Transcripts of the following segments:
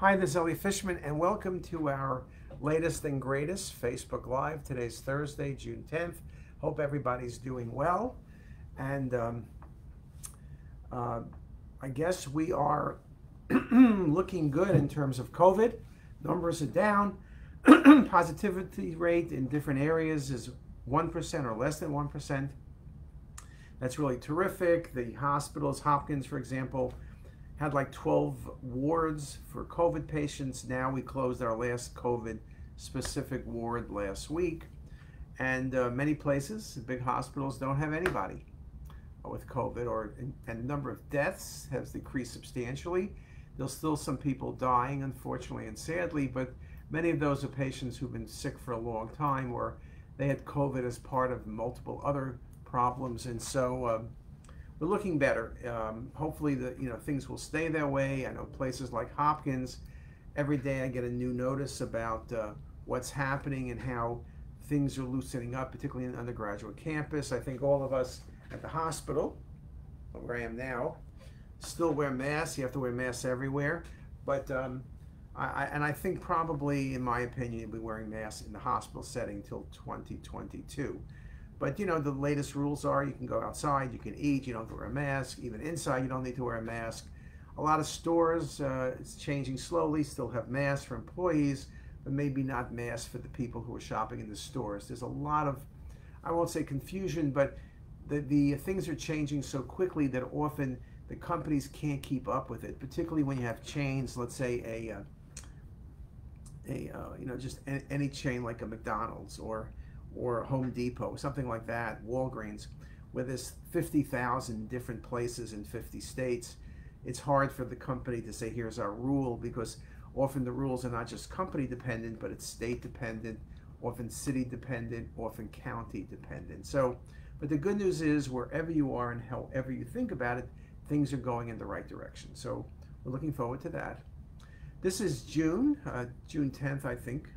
Hi, this is Elliot Fishman, and welcome to our latest and greatest Facebook Live. Today's Thursday, June 10th. Hope everybody's doing well. And um, uh, I guess we are looking good in terms of COVID. Numbers are down. Positivity rate in different areas is 1% or less than 1%. That's really terrific. The hospitals, Hopkins, for example, had like 12 wards for COVID patients. Now we closed our last COVID specific ward last week. And uh, many places, big hospitals, don't have anybody with COVID, or and the number of deaths has decreased substantially. There's still some people dying, unfortunately and sadly, but many of those are patients who've been sick for a long time, or they had COVID as part of multiple other problems, and so um, we're looking better. Um, hopefully, the you know things will stay that way. I know places like Hopkins. Every day, I get a new notice about uh, what's happening and how things are loosening up, particularly in the undergraduate campus. I think all of us at the hospital, where I am now, still wear masks. You have to wear masks everywhere, but um, I, and I think probably, in my opinion, you'll be wearing masks in the hospital setting until 2022. But you know, the latest rules are you can go outside, you can eat, you don't have to wear a mask. Even inside, you don't need to wear a mask. A lot of stores, uh, it's changing slowly, still have masks for employees, but maybe not masks for the people who are shopping in the stores. There's a lot of, I won't say confusion, but the, the things are changing so quickly that often the companies can't keep up with it, particularly when you have chains, let's say a, uh, a uh, you know, just any chain like a McDonald's or or Home Depot, something like that, Walgreens, where there's 50,000 different places in 50 states, it's hard for the company to say, here's our rule, because often the rules are not just company dependent, but it's state dependent, often city dependent, often county dependent. So, but the good news is wherever you are and however you think about it, things are going in the right direction. So we're looking forward to that. This is June, uh, June 10th, I think.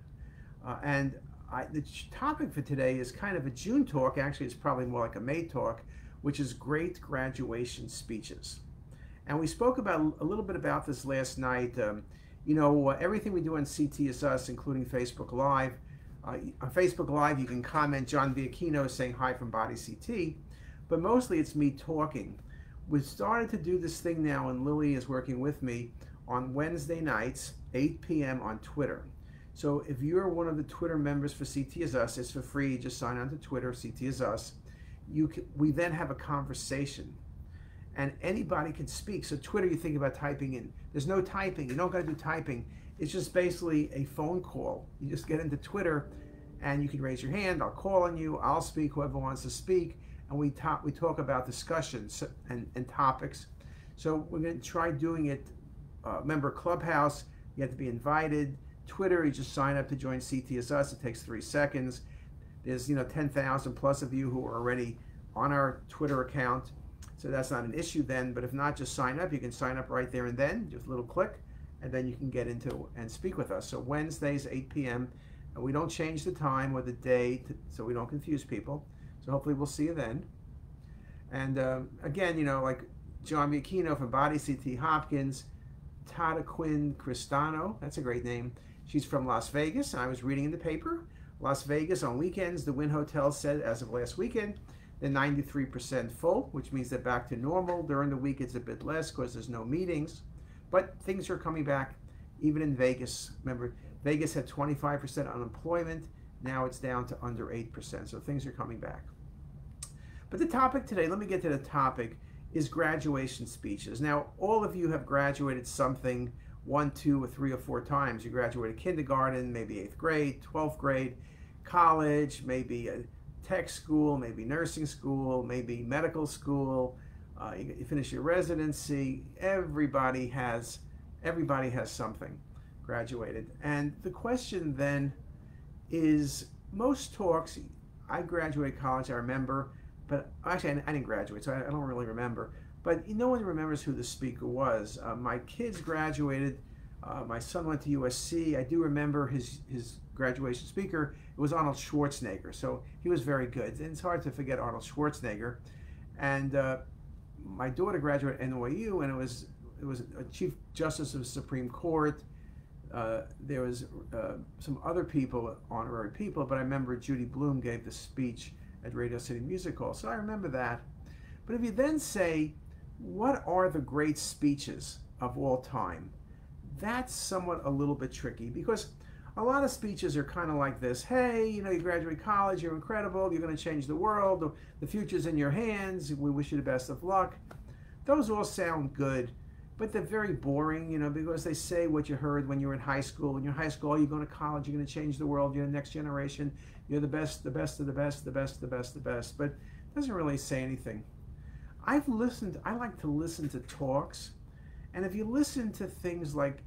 Uh, and I, the topic for today is kind of a June talk. Actually, it's probably more like a May talk, which is great graduation speeches. And we spoke about a little bit about this last night. Um, you know, uh, everything we do on CTisus, including Facebook Live. Uh, on Facebook Live, you can comment John Viacchino saying hi from Body CT, but mostly it's me talking. We've started to do this thing now, and Lily is working with me on Wednesday nights, 8 p.m. on Twitter. So if you're one of the Twitter members for CTisus, it's for free. Just sign on to Twitter, CTisus. You can, we then have a conversation, and anybody can speak. So Twitter, you think about typing in. There's no typing. You don't got to do typing. It's just basically a phone call. You just get into Twitter, and you can raise your hand. I'll call on you. I'll speak. Whoever wants to speak, and we talk. We talk about discussions and, and topics. So we're going to try doing it. Uh, member Clubhouse. You have to be invited Twitter, you just sign up to join CTisus. It takes three seconds. There's, you know, 10,000 plus of you who are already on our Twitter account. So that's not an issue then. But if not, just sign up. You can sign up right there and then, just a little click, and then you can get into and speak with us. So Wednesdays, 8 p.m. And we don't change the time or the day to, so we don't confuse people. So hopefully we'll see you then. And uh, again, you know, like John Viacchino from Body CT Hopkins, Tata Quinn Cristano, that's a great name. She's from Las Vegas. and I was reading in the paper. Las Vegas on weekends, the Wynn Hotel said as of last weekend, they're 93% full, which means they're back to normal. During the week, it's a bit less because there's no meetings. But things are coming back, even in Vegas. Remember, Vegas had 25% unemployment. Now it's down to under 8%. So things are coming back. But the topic today, let me get to the topic, is graduation speeches. Now, all of you have graduated something one, two, or three or four times. You graduated kindergarten, maybe eighth grade, 12th grade, college, maybe a tech school, maybe nursing school, maybe medical school. Uh, you, you finish your residency. Everybody has, everybody has something graduated. And the question then is, most talks, I graduated college, I remember, but actually I, didn't graduate, so I don't really remember but no one remembers who the speaker was. Uh, my kids graduated. Uh, my son went to USC. I do remember his his graduation speaker. It was Arnold Schwarzenegger, so he was very good. And it's hard to forget Arnold Schwarzenegger. And uh, my daughter graduated at NYU, and it was it was a Chief Justice of the Supreme Court. uh, there was uh, some other people, honorary people, but I remember Judy Blume gave the speech at Radio City Music Hall, so I remember that. But if you then say, what are the great speeches of all time? That's somewhat a little bit tricky because a lot of speeches are kind of like this. Hey you know you graduate college you're incredible you're going to change the world the future's in your hands we wish you the best of luck. Those all sound good but they're very boring you know because they say what you heard when you were in high school. In high school you're going to college you're going to change the world you're the next generation you're the best the best of the best the best the best the best. But it doesn't really say anything i've listened i like to listen to talks and if you listen to things like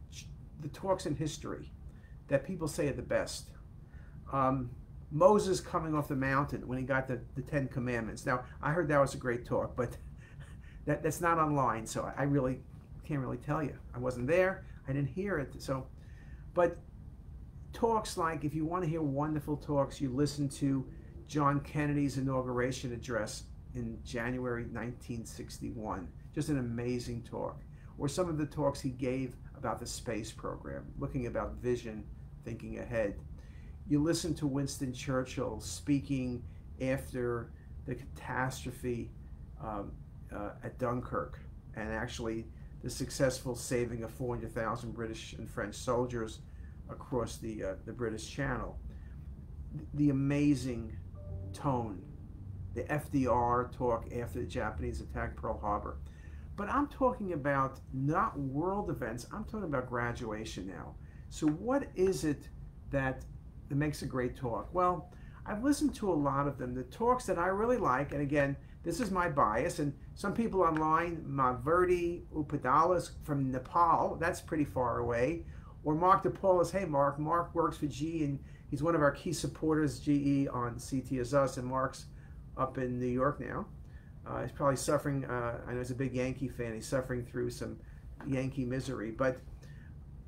the talks in history that people say are the best. Um, Moses coming off the mountain when he got the, the Ten Commandments. Now, I heard that was a great talk, but that, that's not online, so I really can't really tell you. I wasn't there, I didn't hear it. So, but talks like, if you want to hear wonderful talks, you listen to John Kennedy's inauguration address in January 1961. Just an amazing talk. Or some of the talks he gave about the space program, looking about vision, thinking ahead. You listen to Winston Churchill speaking after the catastrophe um, uh, at Dunkirk and actually the successful saving of 400,000 British and French soldiers across the, uh, the British Channel. The amazing tone, the FDR talk after the Japanese attacked Pearl Harbor. But I'm talking about not world events, I'm talking about graduation now. So, what is it that, that makes a great talk? Well, I've listened to a lot of them. The talks that I really like, and again, this is my bias, and some people online, Magverdi Upadalas from Nepal, that's pretty far away. Or Mark DePaulis, hey Mark, Mark works for GE and he's one of our key supporters, GE on CTisus, and Mark's up in New York now. Uh, he's probably suffering. Uh, I know he's a big Yankee fan. He's suffering through some Yankee misery. But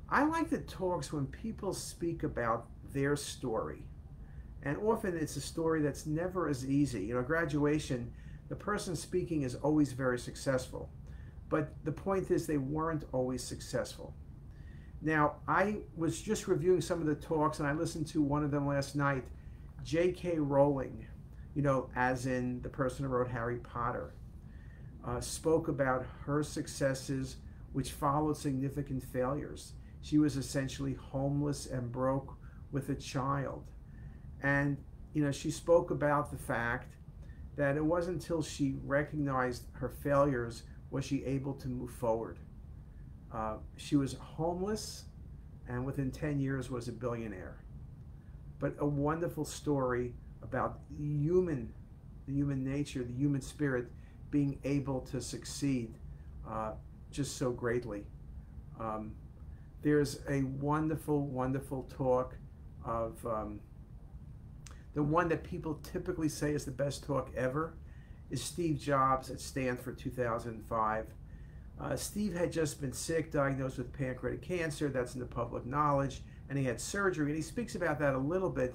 I like the talks when people speak about their story. And often it's a story that's never as easy. You know, graduation, the person speaking is always very successful. But the point is, they weren't always successful. Now, I was just reviewing some of the talks, and I listened to one of them last night. J.K. Rowling you know, as in the person who wrote Harry Potter, uh, spoke about her successes, which followed significant failures. She was essentially homeless and broke with a child. And, you know, she spoke about the fact that it wasn't until she recognized her failures was she able to move forward. Uh, she was homeless and within 10 years was a billionaire. But a wonderful story about human, the human nature, the human spirit being able to succeed uh, just so greatly. Um, there's a wonderful, wonderful talk of um, the one that people typically say is the best talk ever is Steve Jobs at Stanford 2005. Uh, Steve had just been sick, diagnosed with pancreatic cancer. That's in the public knowledge. And he had surgery. And he speaks about that a little bit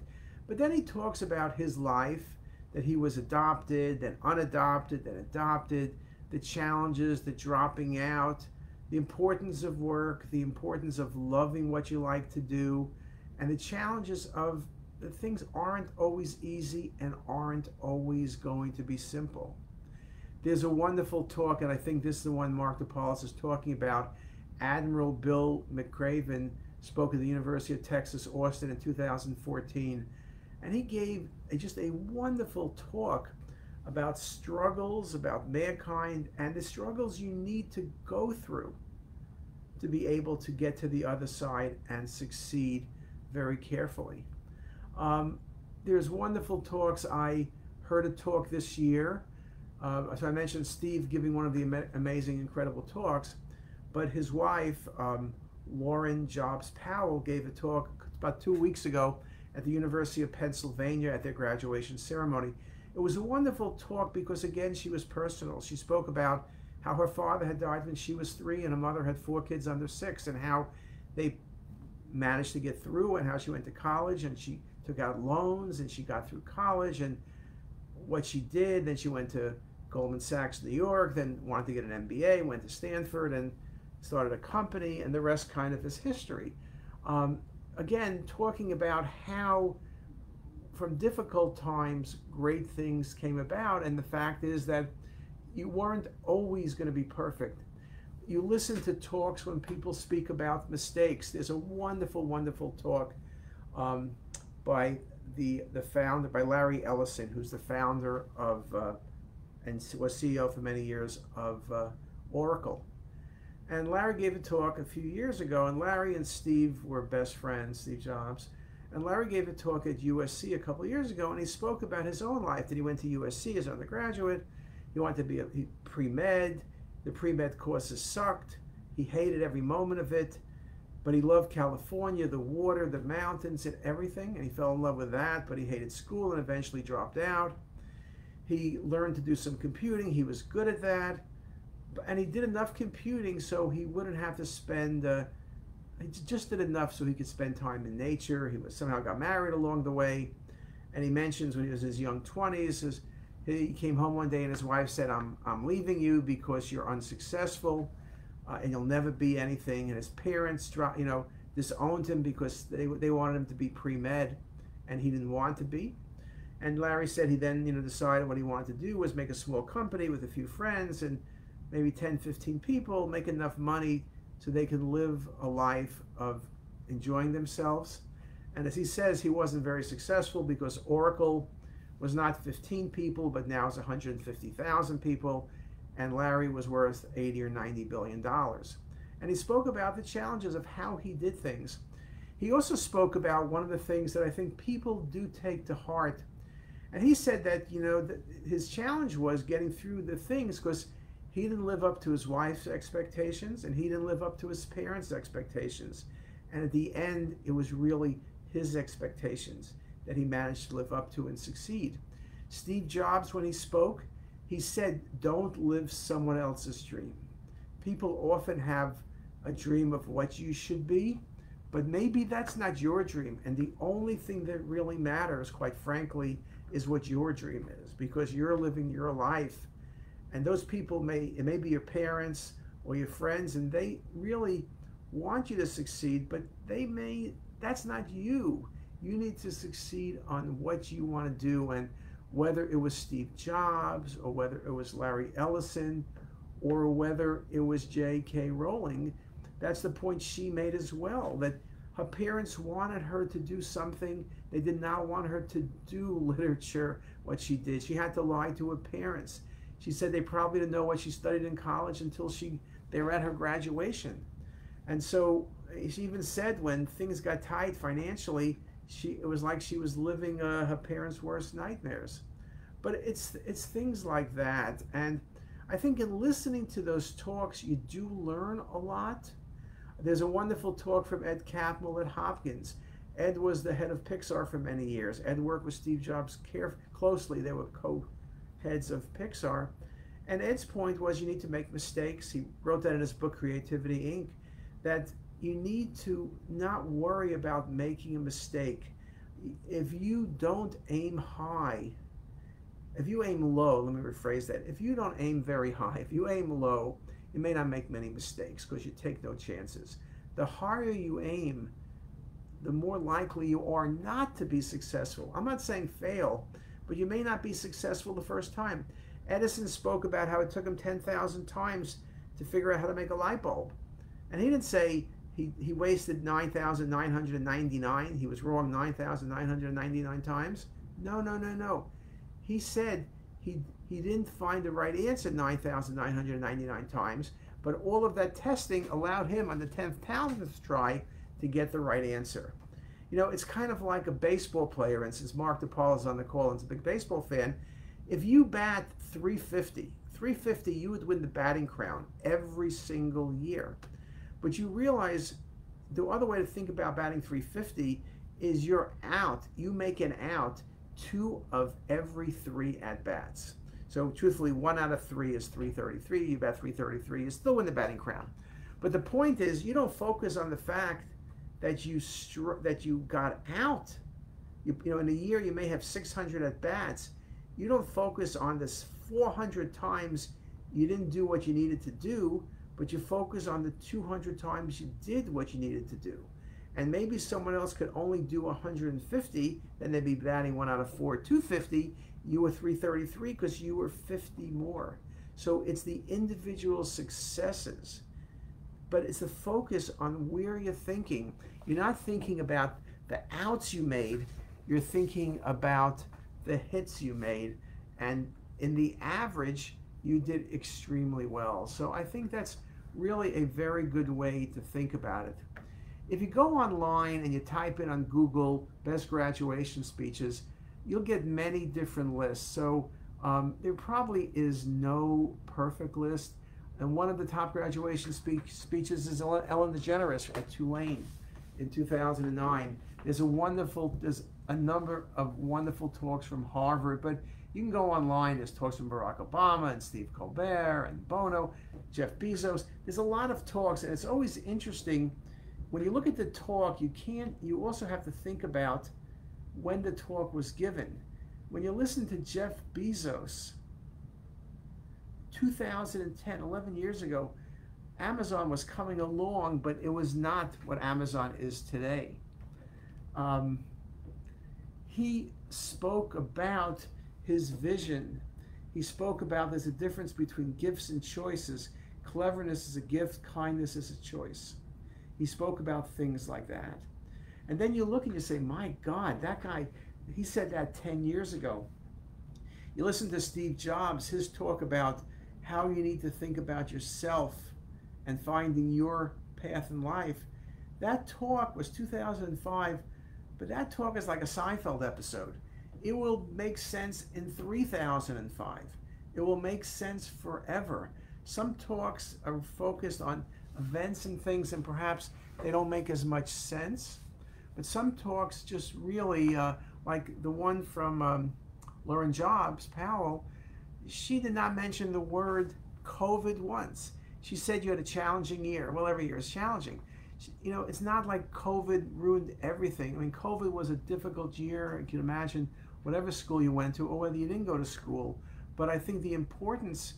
but then he talks about his life, that he was adopted, then unadopted, then adopted, the challenges, the dropping out, the importance of work, the importance of loving what you like to do, and the challenges of things aren't always easy and aren't always going to be simple. There's a wonderful talk, and I think this is the one Mark DePaulis is talking about. Admiral Bill McRaven spoke at the University of Texas, Austin in 2014 and he gave just a wonderful talk about struggles, about mankind, and the struggles you need to go through to be able to get to the other side and succeed very carefully. Um, there's wonderful talks. I heard a talk this year. Uh, so I mentioned Steve giving one of the am amazing, incredible talks, but his wife, um, Laurene Jobs Powell, gave a talk about two weeks ago at the University of Pennsylvania at their graduation ceremony. It was a wonderful talk because, again, she was personal. She spoke about how her father had died when she was three and her mother had four kids under six, and how they managed to get through, and how she went to college and she took out loans and she got through college, and what she did. Then she went to Goldman Sachs, New York, then wanted to get an MBA, went to Stanford, and started a company, and the rest kind of is history. Um, again, talking about how from difficult times great things came about, and the fact is that you weren't always going to be perfect. You listen to talks when people speak about mistakes. There's a wonderful, wonderful talk um, by the the founder, by Larry Ellison, who's the founder of uh, and was CEO for many years of uh, Oracle. And Larry gave a talk a few years ago, and Larry and Steve were best friends, Steve Jobs. And Larry gave a talk at USC a couple years ago, and he spoke about his own life. That he went to USC as an undergraduate. He wanted to be a pre-med. The pre-med courses sucked. He hated every moment of it, but he loved California, the water, the mountains, and everything. And he fell in love with that, but he hated school and eventually dropped out. He learned to do some computing. He was good at that and he did enough computing so he wouldn't have to spend. Uh, he just did enough so he could spend time in nature. He was somehow got married along the way, and he mentions when he was in his young twenties, he came home one day and his wife said, "I'm I'm leaving you because you're unsuccessful, uh, and you'll never be anything." And his parents, you know, disowned him because they they wanted him to be pre med, and he didn't want to be. And Larry said he then you know decided what he wanted to do was make a small company with a few friends and maybe 10, 15 people, make enough money so they can live a life of enjoying themselves. And as he says, he wasn't very successful because Oracle was not 15 people, but now is 150,000 people, and Larry was worth 80 or 90 billion dollars. And he spoke about the challenges of how he did things. He also spoke about one of the things that I think people do take to heart. And he said that, you know, his challenge was getting through the things because he didn't live up to his wife's expectations and he didn't live up to his parents' expectations. And at the end, it was really his expectations that he managed to live up to and succeed. Steve Jobs, when he spoke, he said, Don't live someone else's dream. People often have a dream of what you should be, but maybe that's not your dream. And the only thing that really matters, quite frankly, is what your dream is because you're living your life and those people may it may be your parents or your friends and they really want you to succeed but they may that's not you. You need to succeed on what you want to do and whether it was steve jobs or whether it was larry ellison or whether it was j.k rowling that's the point she made as well that her parents wanted her to do something. They did not want her to do literature what she did. She had to lie to her parents she said they probably didn't know what she studied in college until she they were at her graduation. And so she even said when things got tight financially, she it was like she was living uh, her parents' worst nightmares. But it's it's things like that, and I think in listening to those talks, you do learn a lot. There's a wonderful talk from Ed Catmull at Hopkins. Ed was the head of Pixar for many years. Ed worked with Steve Jobs care closely. They were co heads of Pixar. And Ed's point was you need to make mistakes. He wrote that in his book Creativity Inc. that you need to not worry about making a mistake. If you don't aim high, if you aim low, let me rephrase that. If you don't aim very high, if you aim low, you may not make many mistakes because you take no chances. The higher you aim, the more likely you are not to be successful. I'm not saying fail, but you may not be successful the first time. Edison spoke about how it took him 10,000 times to figure out how to make a light bulb. And he didn't say he, he wasted 9,999. He was wrong 9,999 times. No, no, no, no. He said he, he didn't find the right answer 9,999 times, but all of that testing allowed him on the 10,000th try to get the right answer. You know, it's kind of like a baseball player, and since Mark DePaul is on the call and is a big baseball fan, if you bat 350, 350, you would win the batting crown every single year. But you realize the other way to think about batting 350 is you're out. You make an out two of every three at bats. So truthfully, one out of three is 333. You bat 333, you still win the batting crown. But the point is, you don't focus on the fact that you that you got out. You, you know, in a year you may have 600 at bats. You don't focus on this 400 times you didn't do what you needed to do, but you focus on the 200 times you did what you needed to do. and maybe someone else could only do 150, then they'd be batting one out of four, 250. You were 333 because you were 50 more. So it's the individual successes, but it's the focus on where you're thinking. You're not thinking about the outs you made, you're thinking about the hits you made. And in the average, you did extremely well. So I think that's really a very good way to think about it. If you go online and you type in on Google best graduation speeches, you'll get many different lists. So um, there probably is no perfect list. And one of the top graduation speech, speeches is Ellen DeGeneres at Tulane in 2009. There's a wonderful, there's a number of wonderful talks from Harvard, but you can go online. There's talks from Barack Obama and Steve Colbert and Bono, Jeff Bezos. There's a lot of talks, and it's always interesting when you look at the talk. You can't. You also have to think about when the talk was given. When you listen to Jeff Bezos, 2010, 11 years ago, Amazon was coming along, but it was not what Amazon is today. Um, he spoke about his vision. He spoke about there's a difference between gifts and choices. Cleverness is a gift, kindness is a choice. He spoke about things like that. And then you look and you say, my God, that guy, he said that 10 years ago. You listen to Steve Jobs, his talk about how you need to think about yourself and finding your path in life. That talk was 2005, but that talk is like a Seinfeld episode. It will make sense in 3005. It will make sense forever. Some talks are focused on events and things, and perhaps they don't make as much sense. But some talks just really, uh, like the one from um, Laurene Jobs, Powell, she did not mention the word COVID once. She said you had a challenging year. Well, every year is challenging. You know, it's not like COVID ruined everything. I mean, COVID was a difficult year. You can imagine whatever school you went to or whether you didn't go to school. But I think the importance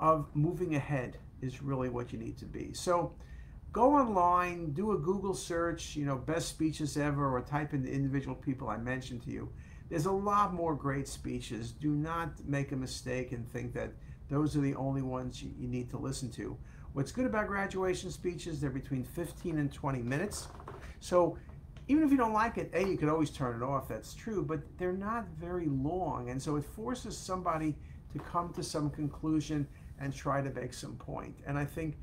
of moving ahead is really what you need to be. So go online, do a Google search, you know, best speeches ever, or type in the individual people I mentioned to you. There's a lot more great speeches. Do not make a mistake and think that those are the only ones you, you need to listen to. What's good about graduation speeches, they're between 15 and 20 minutes. So even if you don't like it, A, you could always turn it off, that's true, but they're not very long. And so it forces somebody to come to some conclusion and try to make some point. And I think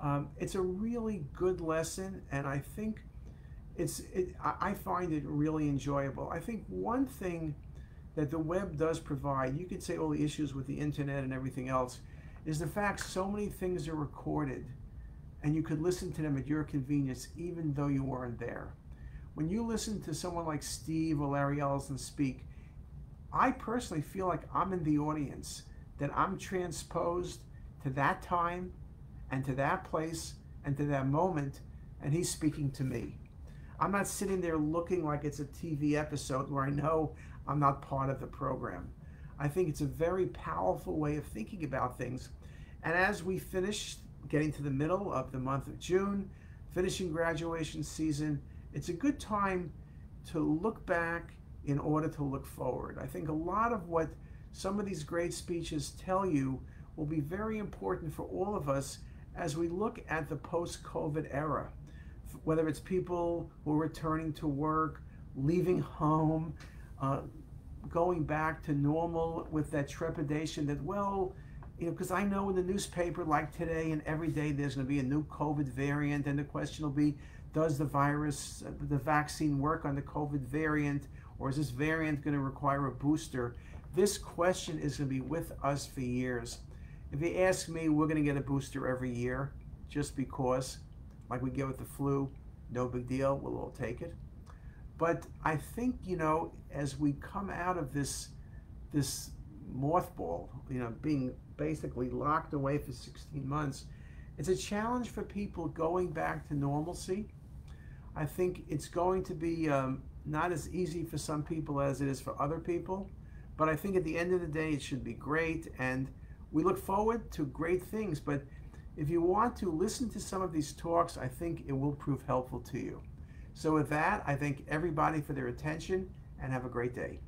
um, it's a really good lesson, and I think it's it, I find it really enjoyable. I think one thing that the web does provide, you could say all the issues with the internet and everything else, is the fact so many things are recorded and you could listen to them at your convenience even though you weren't there. When you listen to someone like Steve or Larry Ellison speak, I personally feel like I'm in the audience, that I'm transposed to that time and to that place and to that moment, and he's speaking to me. I'm not sitting there looking like it's a TV episode where I know I'm not part of the program. I think it's a very powerful way of thinking about things. And as we finish getting to the middle of the month of June, finishing graduation season, it's a good time to look back in order to look forward. I think a lot of what some of these great speeches tell you will be very important for all of us as we look at the post COVID era. Whether it's people who are returning to work, leaving home, uh, going back to normal with that trepidation that, well, you know, because I know in the newspaper, like today and every day, there's going to be a new COVID variant, and the question will be, does the virus, uh, the vaccine work on the COVID variant, or is this variant going to require a booster? This question is going to be with us for years. If you ask me, we're going to get a booster every year just because, like we get with the flu, no big deal, we'll all take it. But I think, you know, as we come out of this, this mothball, you know, being basically locked away for 16 months, it's a challenge for people going back to normalcy I think it's going to be um, not as easy for some people as it is for other people. But I think at the end of the day, it should be great. And we look forward to great things. But if you want to listen to some of these talks, I think it will prove helpful to you. So with that, I thank everybody for their attention and have a great day.